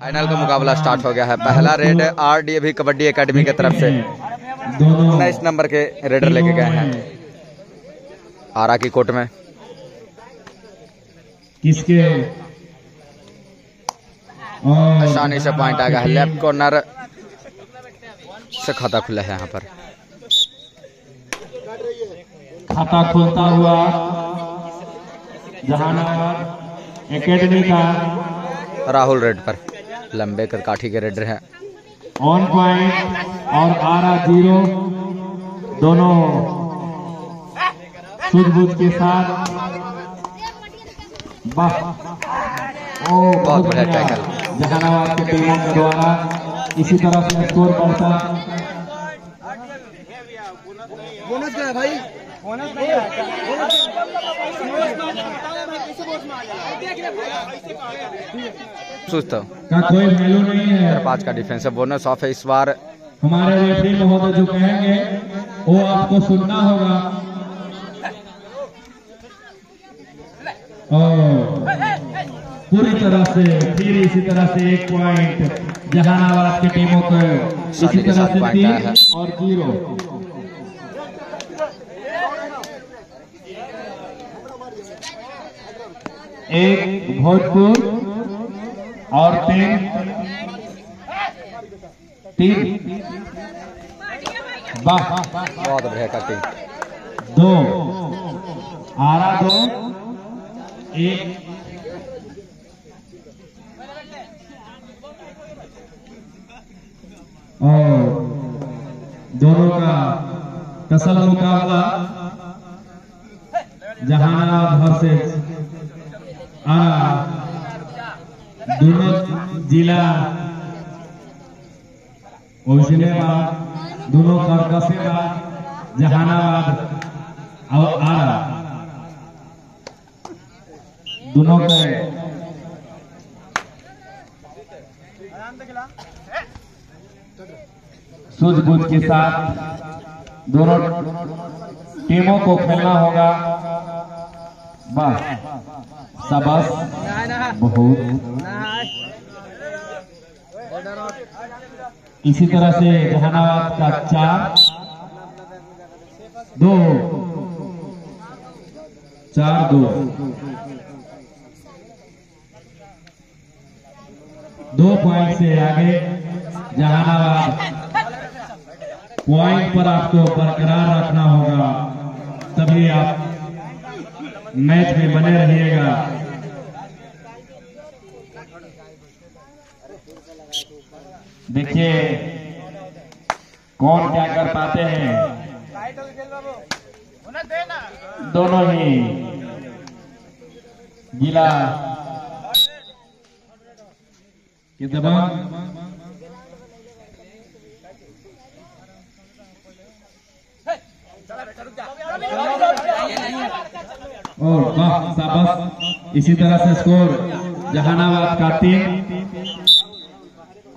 Final का मुकाबला start हो गया है। पहला रेड आर डी अभी कबड्डी एकेडमी की तरफ़ से। उन्नीस नंबर के रेडर लेके गए हैं। आरा की कोर्ट में। किसके? आसानी से पॉइंट आ गया है। लेफ़्ट कॉर्नर से खाता खुला है यहाँ पर। खाता खोलता हुआ जहानाबाद एकेडमी का राहुल रेड पर। लंबे कर काठी के रेडर हैं। ऑन पॉइंट और आरा ज़ीरो दोनों सूझबूझ के साथ। वाह। ओ बहुत बढ़िया टैकल। जहानाबाद के टीमों के द्वारा इसी तरह से स्कोर बढ़ता बोनस क्या है भाई। बोनस नहीं सुस्त का कोई वैल्यू नहीं है। पाँच का डिफेंसिव बोनस ऑफ़ है इस बार। हमारे रेफरी महोदय जो कहेंगे वो आपको सुनना होगा। पूरी तरह से फिर इसी तरह से एक पॉइंट जहानाबाद की टीमों को। इसी तरह से तीन और ज़ीरो। एक भोजपुर और तीन। तीन वाह। बहुत बढ़िया कटिंग दो। आरा दो। एक। और दोनों का कसल मुकाबला जहानाबाद वर्सेस आरा। दोनों जिला होशंगाबाद दोनों करकसेबाद जहानाबाद, और आरा। दोनों के सूझबूझ के साथ दोनों टीमों को खेलना होगा। वाह सबस बहुत। इसी तरह से जहानाबाद का चार, दो चार, दो। दो पॉइंट से आगे, जहानाबाद। पॉइंट पर आपको बरकरार रखना होगा, तभी आप मैच में बने रहिएगा। देखिए, कौन क्या कर पाते हैं? दोनों ही जिला और शाबाश। इसी तरह से स्कोर जहानाबाद का तीन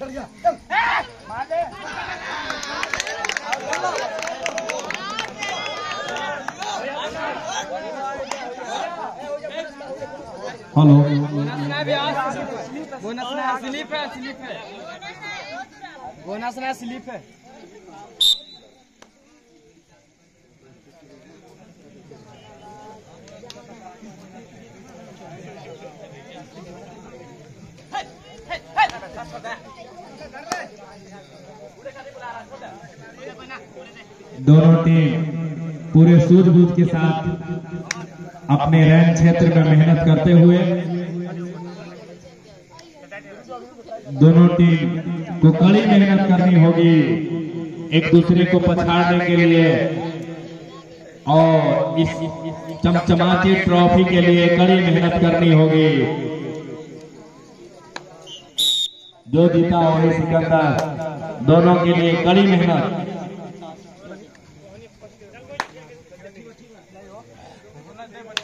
डर गया हेलो। बोनस स्लिप है स्लिप है। बोनस स्लिप है दोनों टीम पूरे सूझबूझ के साथ अपने रैन क्षेत्र में मेहनत करते हुए दोनों टीम को कड़ी मेहनत करनी होगी एक दूसरे को पछाड़ने के लिए और इस चमचमाती ट्रॉफी के लिए कड़ी मेहनत करनी होगी। जो जीता वही सिकंदर दोनों के लिए कड़ी मेहनत।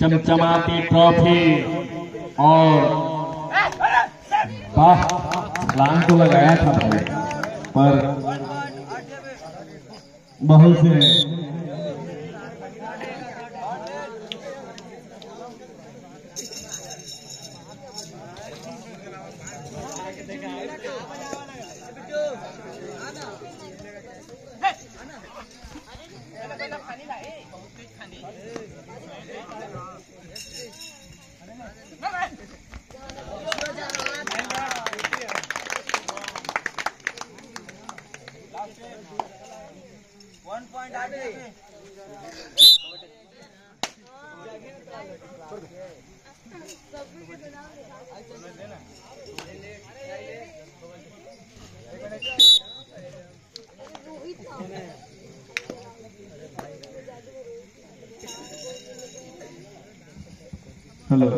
चमचमाती ट्रॉफी और वाह लान तो लगाया था पर बहुत से हेलो।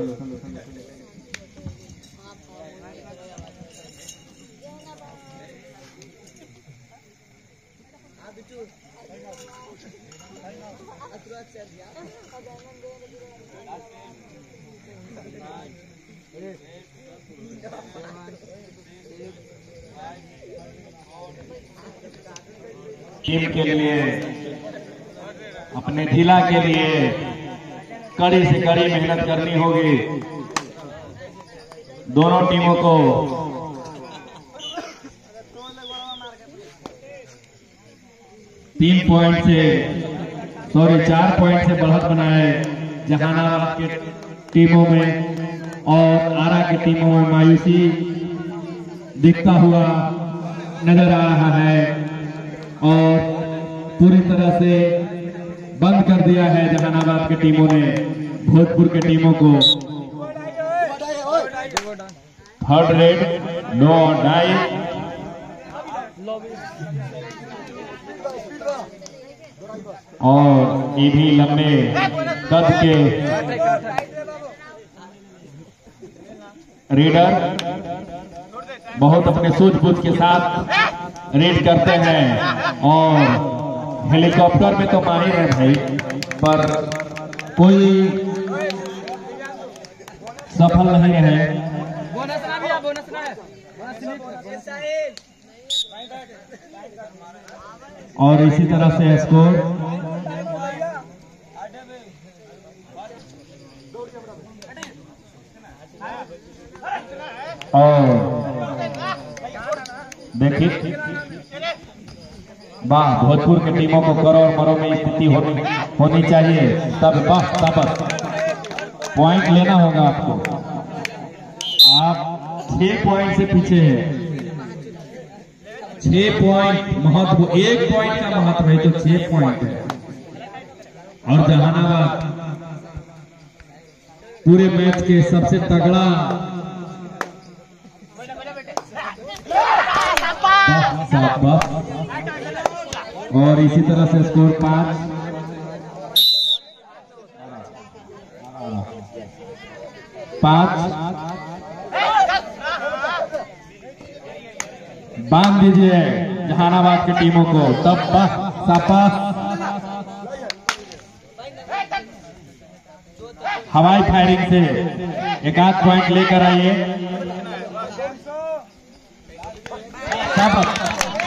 टीम के लिए अपने जिला के लिए कड़ी से कड़ी मेहनत करनी होगी। दोनों टीमों को। तीन पॉइंट से सॉरी चार पॉइंट से बढ़त बनाए जहानाबाद के टीमों में और आरा की टीमों में मायूसी दिखता हुआ नज़र आ रहा है और पूरी तरह से बंद कर दिया है जहानाबाद की टीमों ने। भोजपुर के टीमों को। थर्ड रेड नो डाई और ये भी लंबे कद के। रीडर बहुत अपने सूझबूझ के साथ रीड करते हैं। और हेलीकॉप्टर में तो माहिर है भाई, पर कोई सफल नहीं है। बोनस ना भी बोनस ना। है और इसी तरह से स्कोर। और देखिए वाह भोजपुर की टीमों को करोड़ मरोड़ में स्थिति होनी होनी चाहिए। तब बस तब पॉइंट लेना होगा आपको। आप छह पॉइंट से पीछे हैं। छह पॉइंट महत्व, एक पॉइंट का महत्व है तो छह पॉइंट है। और जहानाबाद, पूरे मैच के सबसे तगड़ा। और इसी तरह से स्कोर पाँच। पाँच। बाँध दीजिए जहानाबाद की टीमों को। तब सापा। हवाई फायरिंग से एक आध पॉइंट लेकर आइए।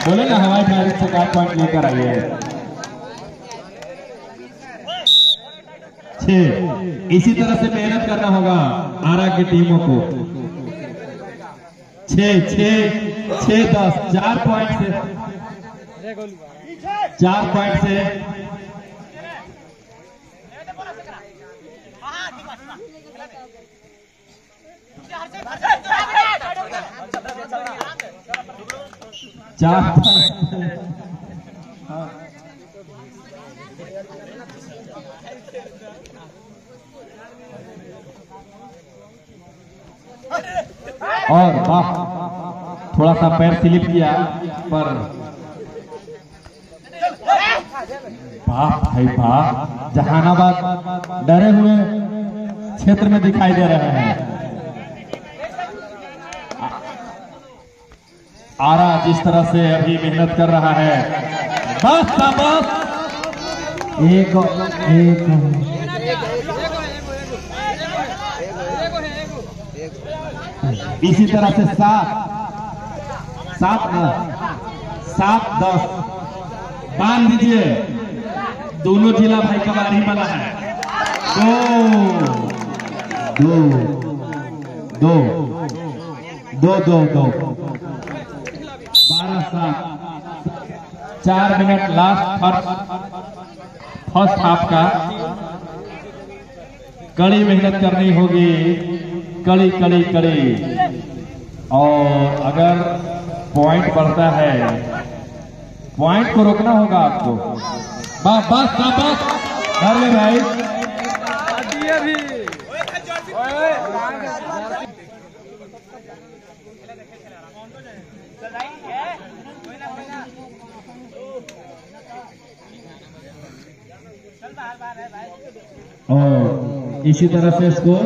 बोले ना, हवाई फायरिंग से एक आध पॉइंट लेकर आइए। छह इसी तरह से मेहनत करना होगा आरा की टीमों को। छः छः छः दस, चार पॉइंट से। चार पॉइंट से। चार point और वाह, थोड़ा सा पैर स्लिप किया, पर वाह भाई वाह जहानाबाद डरे हुए क्षेत्र में दिखाई दे रहे हैं। आरा जिस तरह से अभी मेहनत कर रहा है, बस बस। एक एक। इसी तरह से सात। सात सात, दस। बाँध दीजिए। दोनों जिला भाई कबाड़ी वाला है। दो। दो। दो। दो दो दो। बारह, सात। चार minute last first first half का। कड़ी मेहनत करनी होगी। कड़ी कड़ी कड़ी। और अगर पॉइंट बढ़ता है पॉइंट को रोकना होगा आपको। बस बस बस ले भाई। और इसी तरह से स्कोर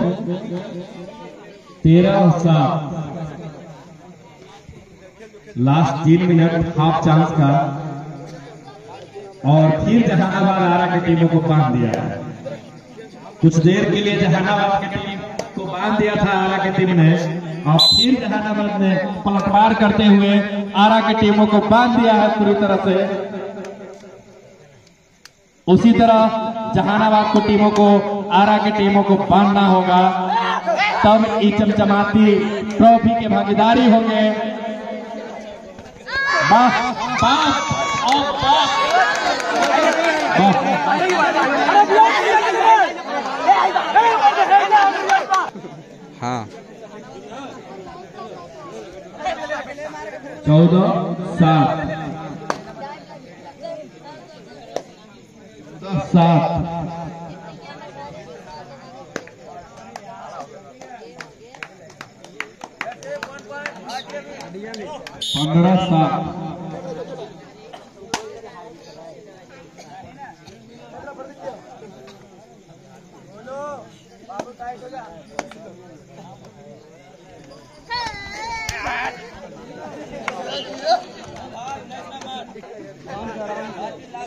तेरह सात। लास्ट तीन मिनट हाफ़ चांस का और फिर जहानाबाद आरा की टीमों को बाँध दिया। कुछ देर के लिए जहानाबाद की टीम को बाँध दिया था आरा की टीम ने। और फिर जहानाबाद ने पलटवार करते हुए आरा की टीमों को बाँध दिया है पूरी तरह से। उसी तरह जहानाबाद की टीमों को, आरा की टीमों को बांधना होगा। तब ये चमचमाती ट्रॉफी के भागीदारी होंगे। हाँ। चौदह सात। सात। पंद्रह सात।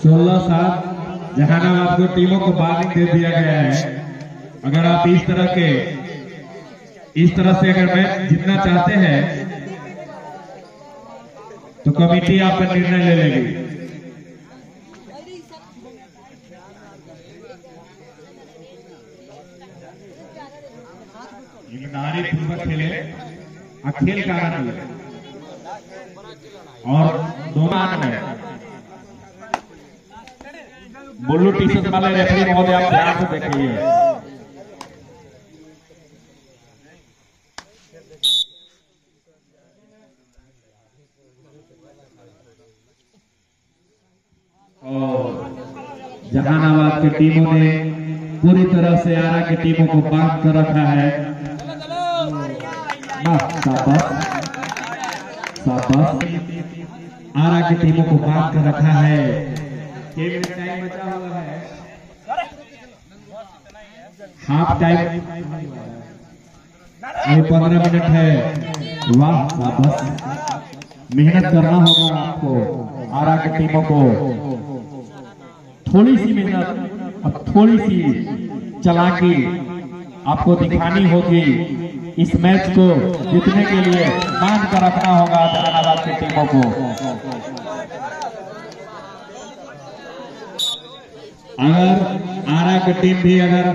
सोलह सात जहानाबाद को टीमों को वार्निंग दे दिया गया है। अगर आप इस तरह के, इस तरह से अगर मैच जीतना चाहते हैं तो कमेटी आप पर निर्णय ले लेगी। नारी पूर्वक खेले आ खेल का आनंद ले। और दोनों आनंद बुल्लू टी शर्ट वाले रेफरी महोदय, आप ध्यान से देखिए। जहानाबाद की टीमों ने पूरी तरह से आरा की टीमों को बाँध कर रखा है। आरा की टीमों को बाँध कर रखा है। छह मिनट टाइम बचा हुआ है। Half time. अभी पंद्रह मिनट है। वाह शाबाश। मेहनत करना होगा आपको आरा की टीमों को। थोड़ी सी मेहनत और थोड़ी सी चलाकी आपको दिखानी होगी इस मैच को जीतने के लिए। बाँध कर रखना होगा जहानाबाद की टीमों को। अगर आरा की टीम भी अगर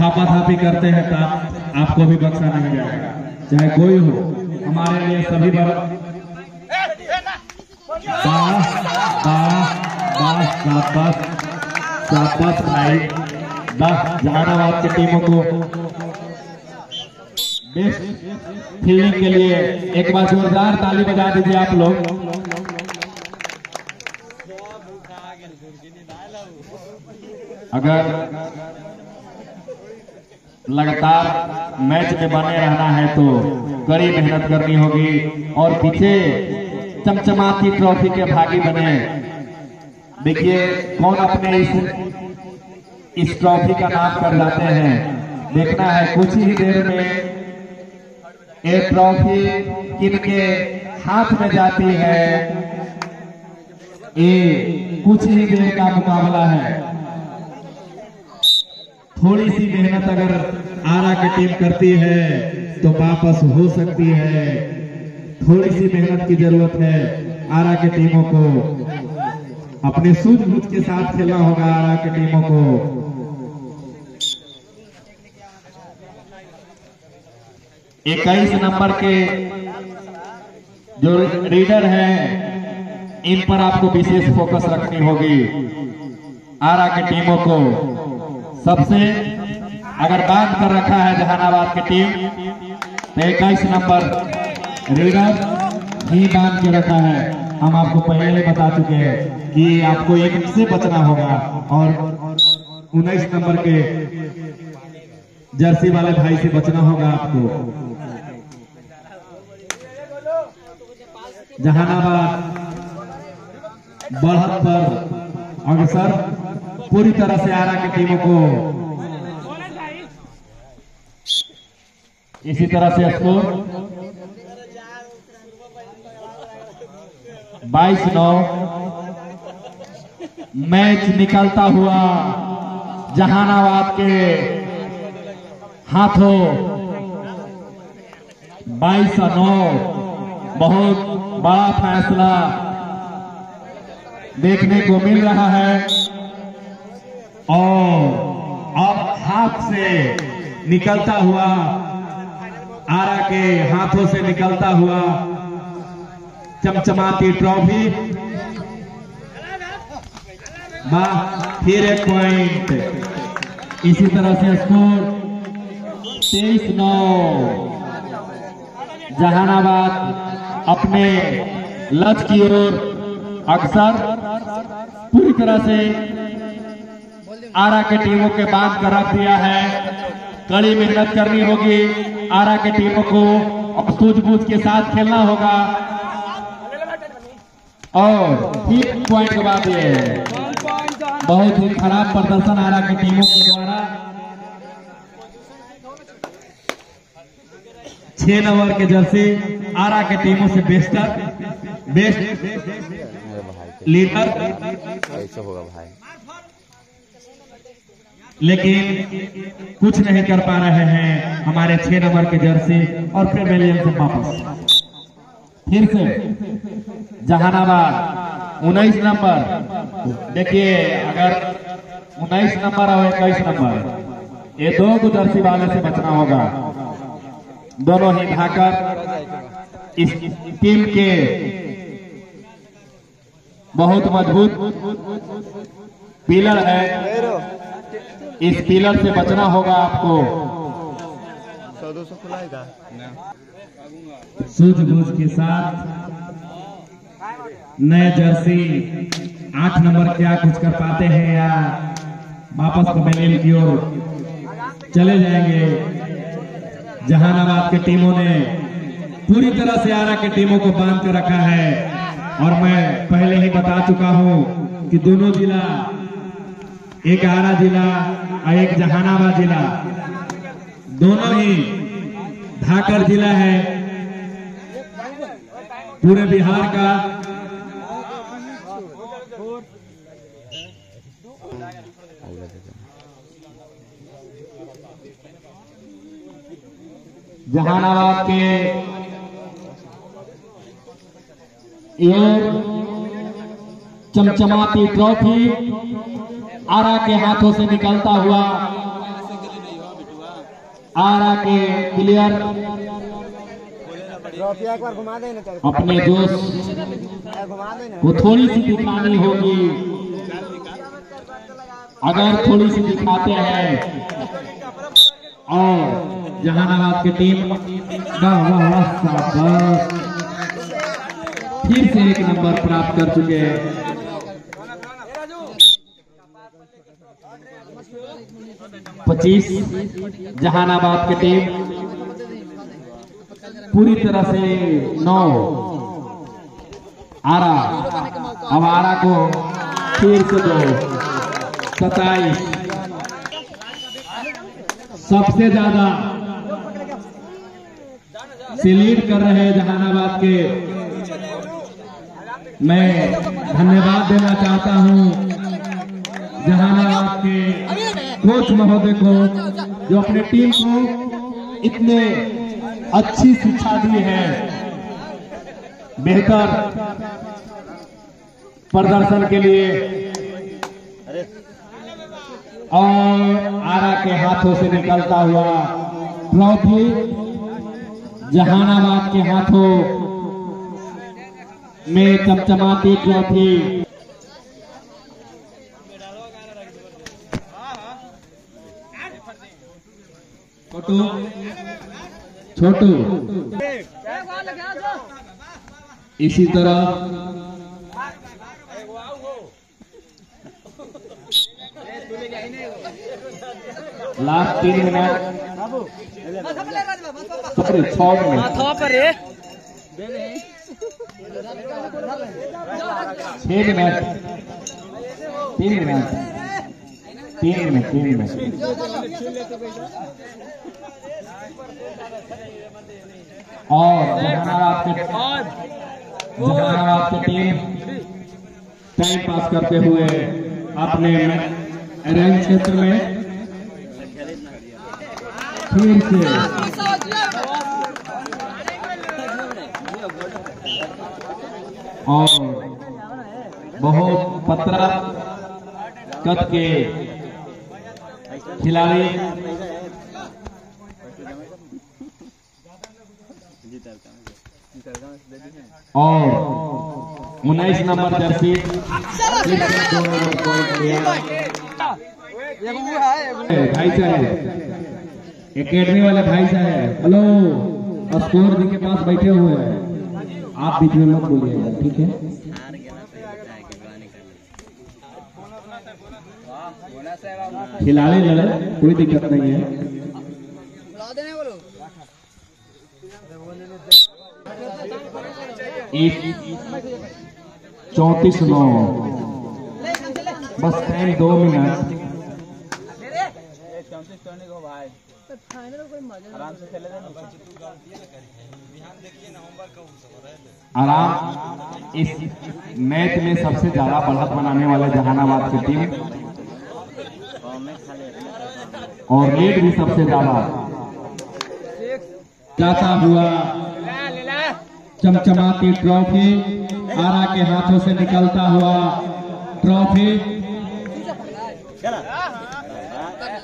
थापा थापी करते हैं तो आप- आपको भी बक्सा नहीं जाएगा चाहे कोई हो, हमारे लिए सभी बार वाह जहानाबाद की टीमों को बेस्ट फील्डिंग के लिए एक बार जोरदार ताली बजा दीजिए आप लोग। अगर लगातार मैच में बने रहना है तो कड़ी मेहनत करनी होगी और पीछे चमचमाती ट्रॉफी के भागी बने। देखिए कौन अपने इस इस ट्रॉफी का नाम कर लाते हैं। देखना है कुछ ही देर में ये ट्रॉफी किनके हाथ में जाती है। ये कुछ ही देर का मुकाबला है। थोड़ी सी मेहनत अगर आरा की टीम करती है तो वापस हो सकती है। थोड़ी सी मेहनत की ज़रूरत है, आरा की टीमों को। अपने सूझबूझ के साथ खेलना होगा आरा की टीमों को। इक्कीस नंबर के जो रीडर हैं, इन पर आपको विशेष फोकस रखनी होगी, आरा की टीमों को। सबसे अगर बात कर रखा है जहानाबाद की टीम तो इक्कीस नंबर रीडर ही बाँध के रखा है। हम आपको पहले बता चुके हैं कि आपको एक से बचना होगा और उन्नीस नंबर के जर्सी वाले भाई से बचना होगा आपको। जहानाबाद बढ़त पर अग्रसर। पूरी तरह से आरा की टीमों को। इसी तरह से स्कोर। बाईस नौ। मैच निकलता हुआ जहानाबाद के हाथों। बाईस नौ। बहुत बड़ा फैसला देखने को मिल रहा है। और अब हाथ से निकलता हुआ आरा के हाथों से निकलता हुआ चमचमाती ट्रॉफी। फिर एक पॉइंट इसी तरह से स्कोर तेईस नौ। जहानाबाद अपने लक्ष्य की ओर अक्सर पूरी तरह से आरा के टीमों के बाँध कर दिया है। कड़ी मेहनत करनी होगी। आरा के टीमों को सूझबूझ के साथ खेलना होगा। और ठीक पॉइंट के बाद ये बहुत ही खराब प्रदर्शन आरा की टीमों के द्वारा। छह नंबर के जर्सी आरा के टीमों से बेस्टर, बेस्ट लीडर। होगा भाई। लेकिन कुछ नहीं कर पा रहे हैं हमारे छह नंबर के जर्सी और फिर बेलियन से वापस। फिर से जहानाबाद, उन्नीस नंबर। देखिए, अगर उन्नीस नंबर और इक्कीस नंबर, ये दो जर्सी वाले से बचना होगा। दोनों ही भाकर इस टीम के बहुत मज़बूत पिलर है। इस पिलर से बचना होगा आपको। सूझबूझ के साथ नए जर्सी, आठ नंबर क्या कुछ कर पाते हैं या वापस पवेलियन की ओर चले जाएँगे। जहानाबाद की टीमों ने पूरी तरह से आरा की टीमों को बाँध के रखा है। और मैं पहले ही बता चुका हूँ कि दोनों जिला एक आरा जिला और एक जहानाबाद जिला दोनों ही धाकर जिला है पूरे बिहार का। जहानाबाद के चमचमाती ट्रॉफी आरा के हाथों से निकलता हुआ। आरा के प्लेयर अपने जोश को थोड़ी सी दिखानी होगी। अगर थोड़ी सी दिखाते हैं। और जहानाबाद की टीम। फिर से एक नंबर प्राप्त कर चुके हैं। पच्चीस, जहानाबाद की टीम। पूरी तरह से नौ। आरा, अब आरा को फिर से दो। सताइस सबसे ज़्यादा से लीड कर रहे जहानाबाद के। मैं धन्यवाद देना चाहता हूँ जहानाबाद के कोच महोदय को जो अपने टीम को इतने अच्छी शिक्षा दी है, बेहतर प्रदर्शन के लिए। और आरा के हाथों से निकलता हुआ ट्रॉफी, जहानाबाद के हाथों में चमचमाती ट्रॉफी। छोटू छोटू। इसी तरह लास्ट तीन मिनट। Sorry minute. छह मिनट। तीन मिनट। तीन मिनट तीन मिनट और जहानाबाद के टीम टाइम पास करते हुए अपने क्षेत्र में फिर से और बहुत पत्र कद के खिलाड़ी। और उन्नीस नंबर जर्सी भाई साहब एकेडमी वाले भाई साहब हेलो स्कोर जी के पास बैठे हुए हैं। आप बीच में मत बोलिएगा, ठीक है? खिलाड़ी लड़े कोई दिक्कत नहीं है। चौतीस नौ। बस टाइम दो मिनट। आराम। इस मैच में सबसे ज़्यादा बढ़त बनाने वाले जहानाबाद की टीम और लीड भी सबसे ज़्यादा। जाता हुआ चमचमाती ट्रॉफी आरा के हाथों से निकलता हुआ ट्रॉफी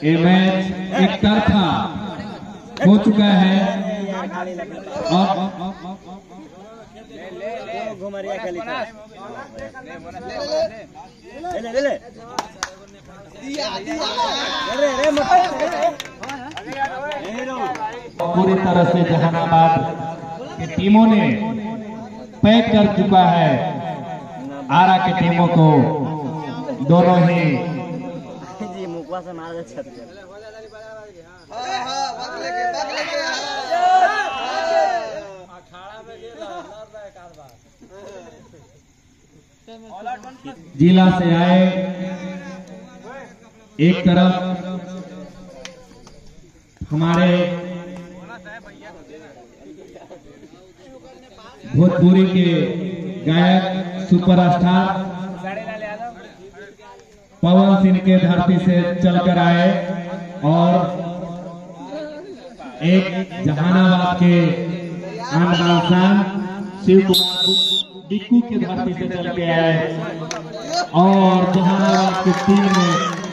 ये मैच एक तरफा हो चुका है। अब घुमरिया खाली ले ले ले। अरे रे पूरी तरह से जहानाबाद की टीमों ने पैक कर चुका है। आरा की टीमों को दोनों ही। जिला से आए एक तरफ़ हमारे भोजपुरी के गायक सुपरस्टार पवन सिंह के धरती से चलकर आए और एक जहानाबाद के शिव कुमार बिक्कू के धरती से चल के आए और जहानाबाद की टीम में